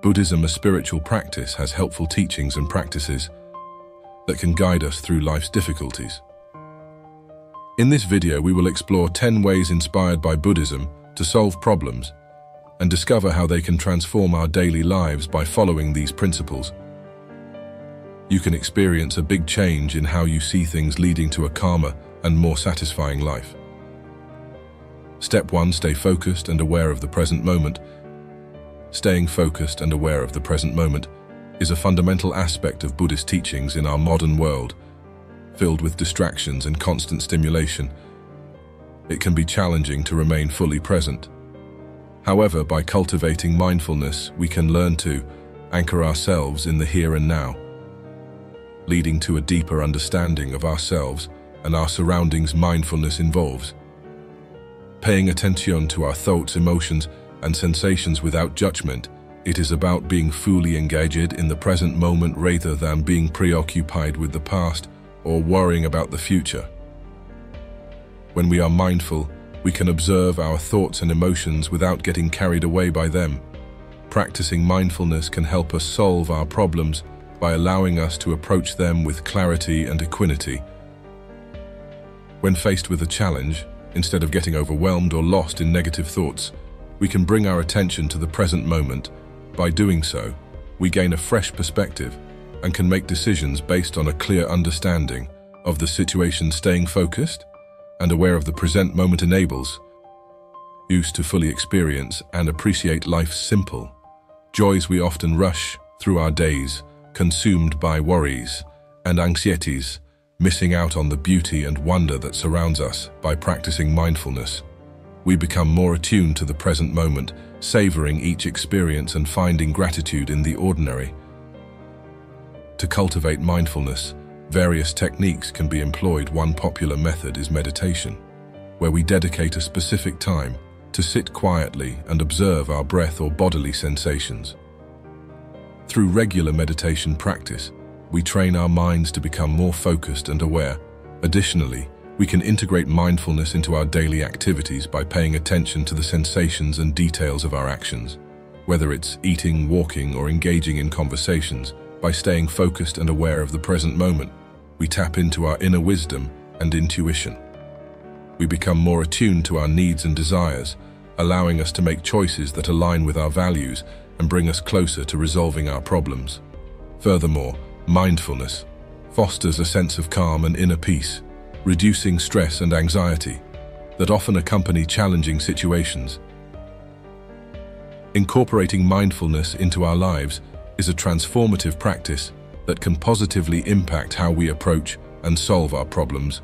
Buddhism, a spiritual practice, has helpful teachings and practices that can guide us through life's difficulties. In this video, we will explore 10 ways inspired by Buddhism to solve problems and discover how they can transform our daily lives by following these principles. You can experience a big change in how you see things leading to a calmer and more satisfying life. Step 1. Stay focused and aware of the present moment. Staying focused and aware of the present moment is a fundamental aspect of Buddhist teachings in our modern world, filled with distractions and constant stimulation. It can be challenging to remain fully present. However, by cultivating mindfulness, we can learn to anchor ourselves in the here and now, leading to a deeper understanding of ourselves and our surroundings mindfulness involves. Paying attention to our thoughts, emotions, and sensations without judgment, it is about being fully engaged in the present moment rather than being preoccupied with the past or worrying about the future. When we are mindful, we can observe our thoughts and emotions without getting carried away by them. Practicing mindfulness can help us solve our problems by allowing us to approach them with clarity and equanimity. When faced with a challenge, instead of getting overwhelmed or lost in negative thoughts, we can bring our attention to the present moment. By doing so, we gain a fresh perspective and can make decisions based on a clear understanding of the situation staying focused and aware of the present moment enables use to fully experience and appreciate life's simple joys we often rush through our days, consumed by worries and anxieties, missing out on the beauty and wonder that surrounds us by practicing mindfulness. We become more attuned to the present moment, savoring each experience and finding gratitude in the ordinary. To cultivate mindfulness, Various techniques can be employed. One popular method is meditation, where we dedicate a specific time to sit quietly and observe our breath or bodily sensations. Through regular meditation practice, we train our minds to become more focused and aware. Additionally, we can integrate mindfulness into our daily activities by paying attention to the sensations and details of our actions. Whether it's eating, walking, or engaging in conversations, by staying focused and aware of the present moment, we tap into our inner wisdom and intuition. We become more attuned to our needs and desires, allowing us to make choices that align with our values and bring us closer to resolving our problems. Furthermore, mindfulness fosters a sense of calm and inner peace, reducing stress and anxiety that often accompany challenging situations. Incorporating mindfulness into our lives is a transformative practice that can positively impact how we approach and solve our problems.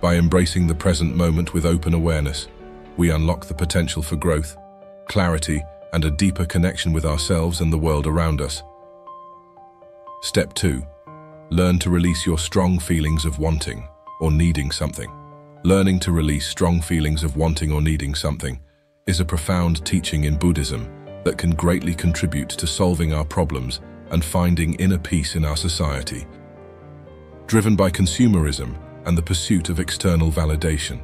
By embracing the present moment with open awareness, we unlock the potential for growth, clarity, and a deeper connection with ourselves and the world around us. Step 2. Learn to release your strong feelings of wanting or needing something. Learning to release strong feelings of wanting or needing something is a profound teaching in Buddhism that can greatly contribute to solving our problems and finding inner peace in our society, driven by consumerism and the pursuit of external validation.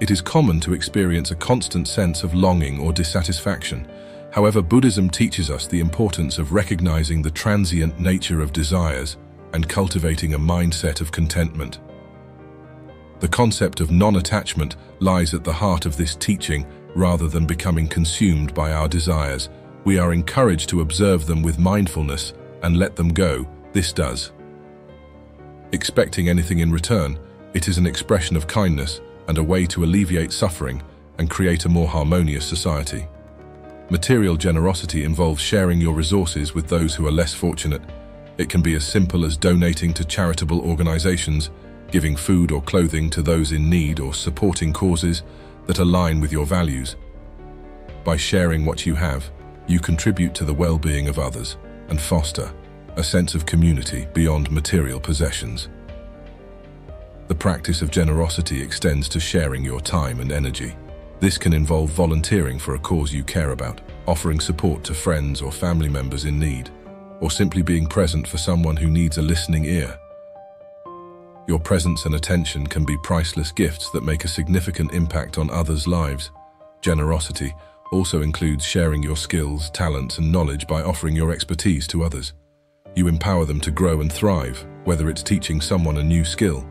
It is common to experience a constant sense of longing or dissatisfaction. However, Buddhism teaches us the importance of recognizing the transient nature of desires and cultivating a mindset of contentment. The concept of non-attachment lies at the heart of this teaching rather than becoming consumed by our desires. We are encouraged to observe them with mindfulness and let them go. This does. Expecting anything in return, it is an expression of kindness and a way to alleviate suffering and create a more harmonious society. Material generosity involves sharing your resources with those who are less fortunate. It can be as simple as donating to charitable organizations, giving food or clothing to those in need or supporting causes that align with your values. By sharing what you have, you contribute to the well-being of others and foster a sense of community beyond material possessions. The practice of generosity extends to sharing your time and energy. This can involve volunteering for a cause you care about, offering support to friends or family members in need, or simply being present for someone who needs a listening ear. Your presence and attention can be priceless gifts that make a significant impact on others' lives. Generosity also includes sharing your skills, talents, and knowledge by offering your expertise to others. You empower them to grow and thrive, whether it's teaching someone a new skill,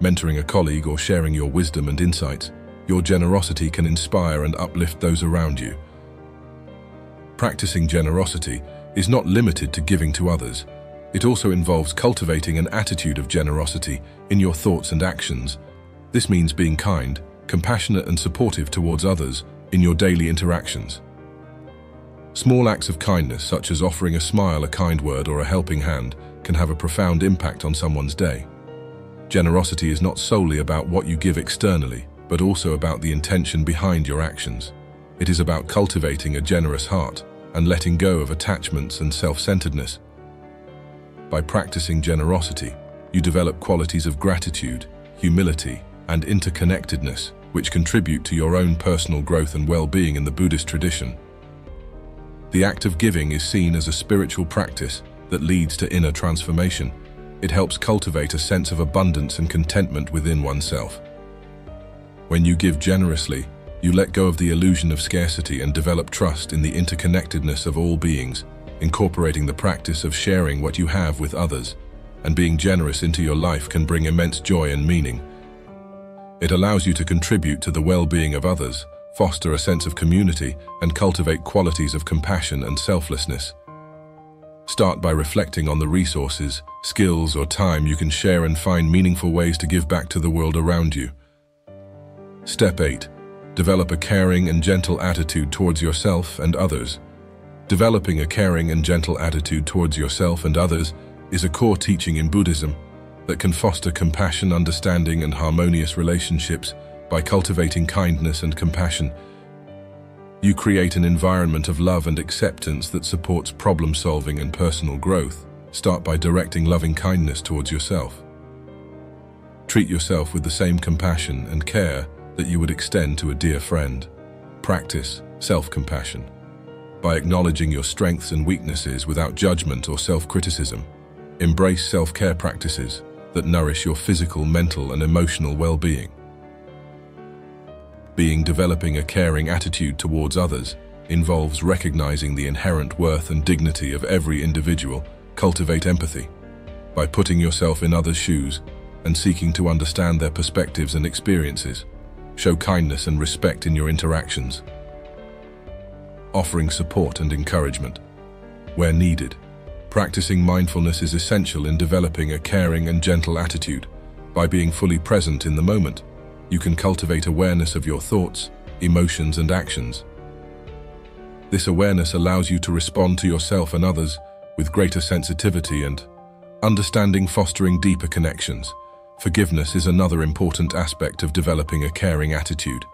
mentoring a colleague, or sharing your wisdom and insights. Your generosity can inspire and uplift those around you. Practicing generosity is not limited to giving to others. It also involves cultivating an attitude of generosity in your thoughts and actions. This means being kind, compassionate and supportive towards others in your daily interactions. Small acts of kindness, such as offering a smile, a kind word, or a helping hand, can have a profound impact on someone's day. Generosity is not solely about what you give externally, but also about the intention behind your actions. It is about cultivating a generous heart and letting go of attachments and self-centeredness. By practicing generosity, you develop qualities of gratitude, humility, and interconnectedness, which contribute to your own personal growth and well-being in the Buddhist tradition. The act of giving is seen as a spiritual practice that leads to inner transformation. It helps cultivate a sense of abundance and contentment within oneself. When you give generously, you let go of the illusion of scarcity and develop trust in the interconnectedness of all beings, incorporating the practice of sharing what you have with others. And being generous into your life can bring immense joy and meaning. It allows you to contribute to the well-being of others, foster a sense of community, and cultivate qualities of compassion and selflessness. Start by reflecting on the resources, skills, or time you can share and find meaningful ways to give back to the world around you. Step 8. Develop a caring and gentle attitude towards yourself and others. Developing a caring and gentle attitude towards yourself and others is a core teaching in Buddhism that can foster compassion, understanding, and harmonious relationships by cultivating kindness and compassion. You create an environment of love and acceptance that supports problem solving and personal growth. Start by directing loving kindness towards yourself. Treat yourself with the same compassion and care that you would extend to a dear friend. Practice self-compassion by acknowledging your strengths and weaknesses without judgment or self-criticism. Embrace self-care practices that nourish your physical, mental and emotional well-being. Being developing a caring attitude towards others involves recognizing the inherent worth and dignity of every individual. Cultivate empathy by putting yourself in others' shoes and seeking to understand their perspectives and experiences. Show kindness and respect in your interactions. Offering support and encouragement. Where needed, practicing mindfulness is essential in developing a caring and gentle attitude. By being fully present in the moment, you can cultivate awareness of your thoughts, emotions and actions. This awareness allows you to respond to yourself and others with greater sensitivity and understanding fostering deeper connections. Forgiveness is another important aspect of developing a caring attitude.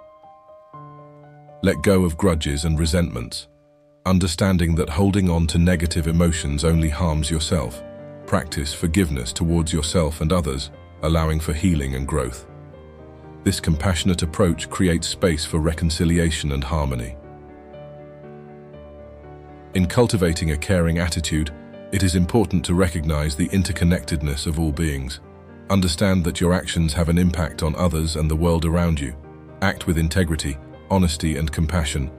Let go of grudges and resentments, understanding that holding on to negative emotions only harms yourself. Practice forgiveness towards yourself and others, allowing for healing and growth. This compassionate approach creates space for reconciliation and harmony. In cultivating a caring attitude, it is important to recognize the interconnectedness of all beings. Understand that your actions have an impact on others and the world around you. Act with integrity, honesty and compassion.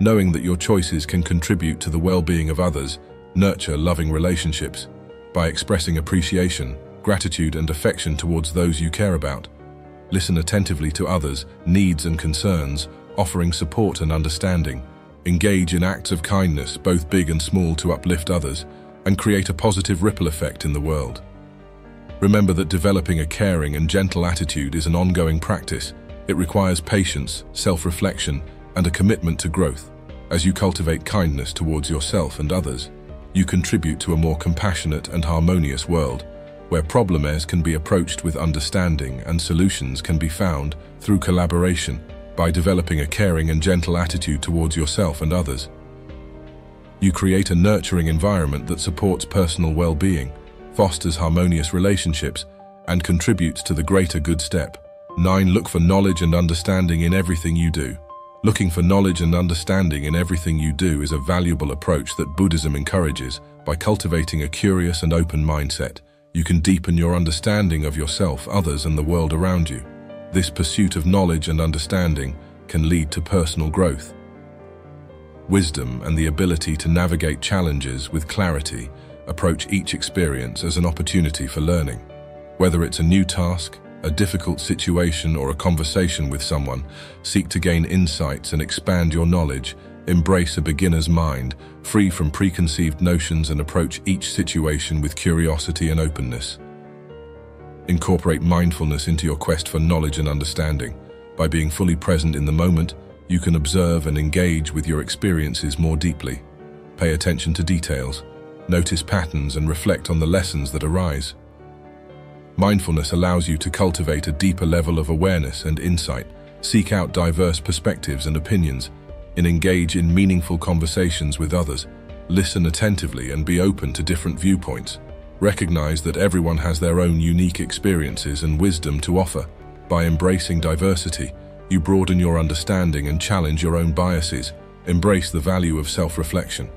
Knowing that your choices can contribute to the well-being of others, nurture loving relationships by expressing appreciation, gratitude and affection towards those you care about. Listen attentively to others' needs and concerns, offering support and understanding. Engage in acts of kindness, both big and small, to uplift others and create a positive ripple effect in the world. Remember that developing a caring and gentle attitude is an ongoing practice. It requires patience, self-reflection, and a commitment to growth. As you cultivate kindness towards yourself and others, you contribute to a more compassionate and harmonious world, where problems can be approached with understanding and solutions can be found through collaboration by developing a caring and gentle attitude towards yourself and others. You create a nurturing environment that supports personal well-being, fosters harmonious relationships, and contributes to the greater good step. 9. Look for knowledge and understanding in everything you do. Looking for knowledge and understanding in everything you do is a valuable approach that Buddhism encourages. By cultivating a curious and open mindset, you can deepen your understanding of yourself, others, and the world around you. This pursuit of knowledge and understanding can lead to personal growth. Wisdom and the ability to navigate challenges with clarity approach each experience as an opportunity for learning. Whether it's a new task, a difficult situation or a conversation with someone, seek to gain insights and expand your knowledge, embrace a beginner's mind, free from preconceived notions and approach each situation with curiosity and openness. Incorporate mindfulness into your quest for knowledge and understanding. By being fully present in the moment, you can observe and engage with your experiences more deeply. Pay attention to details, notice patterns and reflect on the lessons that arise. Mindfulness allows you to cultivate a deeper level of awareness and insight, seek out diverse perspectives and opinions, and engage in meaningful conversations with others. Listen attentively and be open to different viewpoints. Recognize that everyone has their own unique experiences and wisdom to offer. By embracing diversity, you broaden your understanding and challenge your own biases. Embrace the value of self-reflection.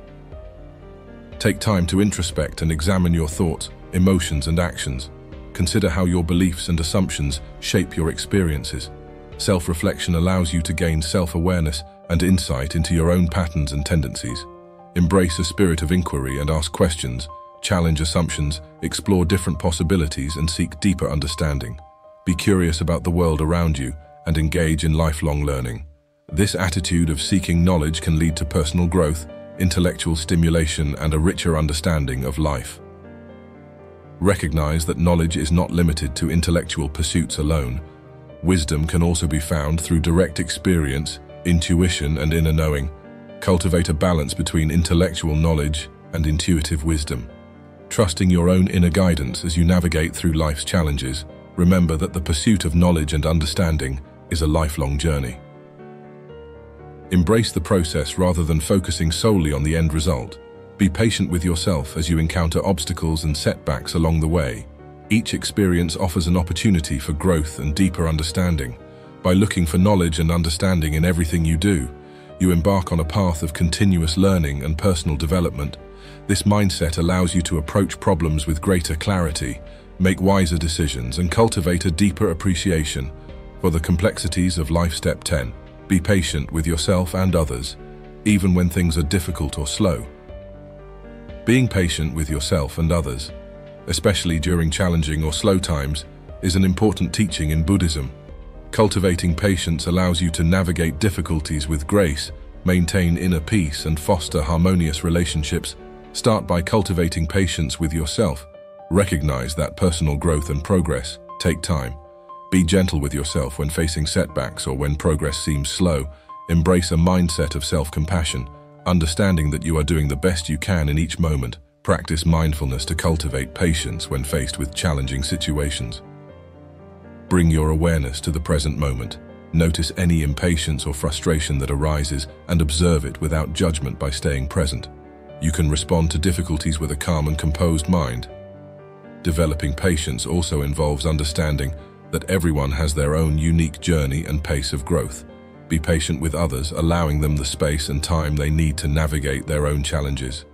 Take time to introspect and examine your thoughts, emotions and actions. Consider how your beliefs and assumptions shape your experiences. Self-reflection allows you to gain self-awareness and insight into your own patterns and tendencies. Embrace a spirit of inquiry and ask questions, challenge assumptions, explore different possibilities and seek deeper understanding. Be curious about the world around you and engage in lifelong learning. This attitude of seeking knowledge can lead to personal growth, intellectual stimulation, and a richer understanding of life. Recognize that knowledge is not limited to intellectual pursuits alone. Wisdom can also be found through direct experience, intuition, and inner knowing. Cultivate a balance between intellectual knowledge and intuitive wisdom. Trusting your own inner guidance as you navigate through life's challenges, remember that the pursuit of knowledge and understanding is a lifelong journey. Embrace the process rather than focusing solely on the end result. Be patient with yourself as you encounter obstacles and setbacks along the way. Each experience offers an opportunity for growth and deeper understanding. By looking for knowledge and understanding in everything you do, you embark on a path of continuous learning and personal development. This mindset allows you to approach problems with greater clarity, make wiser decisions and cultivate a deeper appreciation for the complexities of life step 10. Be patient with yourself and others, even when things are difficult or slow. Being patient with yourself and others, especially during challenging or slow times, is an important teaching in Buddhism. Cultivating patience allows you to navigate difficulties with grace, maintain inner peace and foster harmonious relationships. Start by cultivating patience with yourself. Recognize that personal growth and progress take time be gentle with yourself when facing setbacks or when progress seems slow. Embrace a mindset of self-compassion, understanding that you are doing the best you can in each moment. Practice mindfulness to cultivate patience when faced with challenging situations. Bring your awareness to the present moment. Notice any impatience or frustration that arises and observe it without judgment by staying present. You can respond to difficulties with a calm and composed mind. Developing patience also involves understanding that everyone has their own unique journey and pace of growth. Be patient with others, allowing them the space and time they need to navigate their own challenges.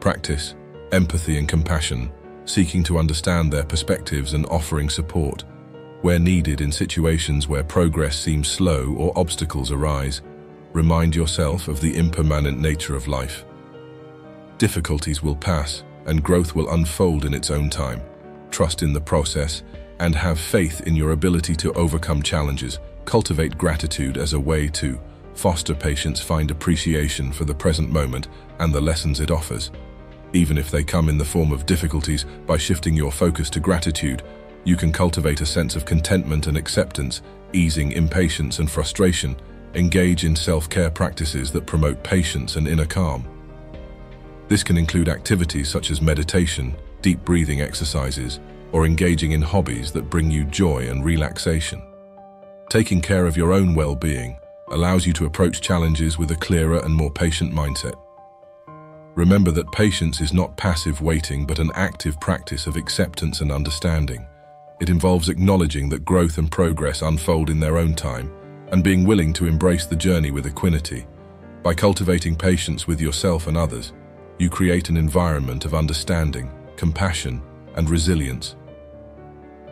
Practice empathy and compassion, seeking to understand their perspectives and offering support. Where needed in situations where progress seems slow or obstacles arise, remind yourself of the impermanent nature of life. Difficulties will pass and growth will unfold in its own time. Trust in the process and have faith in your ability to overcome challenges. Cultivate gratitude as a way to foster patience, find appreciation for the present moment and the lessons it offers. Even if they come in the form of difficulties, by shifting your focus to gratitude, you can cultivate a sense of contentment and acceptance, easing impatience and frustration. Engage in self-care practices that promote patience and inner calm. This can include activities such as meditation, deep breathing exercises, or engaging in hobbies that bring you joy and relaxation. Taking care of your own well-being allows you to approach challenges with a clearer and more patient mindset. Remember that patience is not passive waiting but an active practice of acceptance and understanding. It involves acknowledging that growth and progress unfold in their own time and being willing to embrace the journey with equanimity. By cultivating patience with yourself and others, you create an environment of understanding, compassion, and resilience.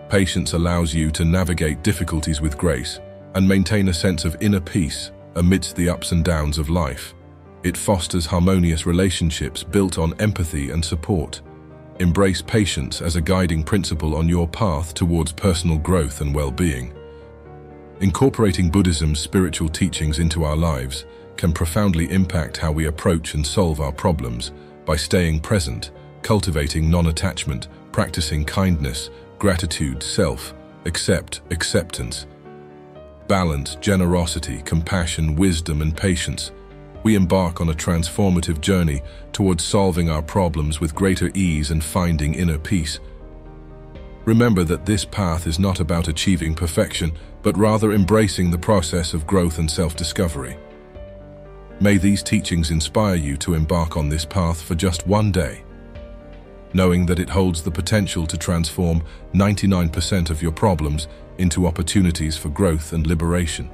Patience allows you to navigate difficulties with grace and maintain a sense of inner peace amidst the ups and downs of life. It fosters harmonious relationships built on empathy and support. Embrace patience as a guiding principle on your path towards personal growth and well-being. Incorporating Buddhism's spiritual teachings into our lives can profoundly impact how we approach and solve our problems by staying present, cultivating non-attachment, practicing kindness, gratitude, self, accept, acceptance, balance, generosity, compassion, wisdom, and patience we embark on a transformative journey towards solving our problems with greater ease and finding inner peace. Remember that this path is not about achieving perfection, but rather embracing the process of growth and self-discovery. May these teachings inspire you to embark on this path for just one day, knowing that it holds the potential to transform 99% of your problems into opportunities for growth and liberation.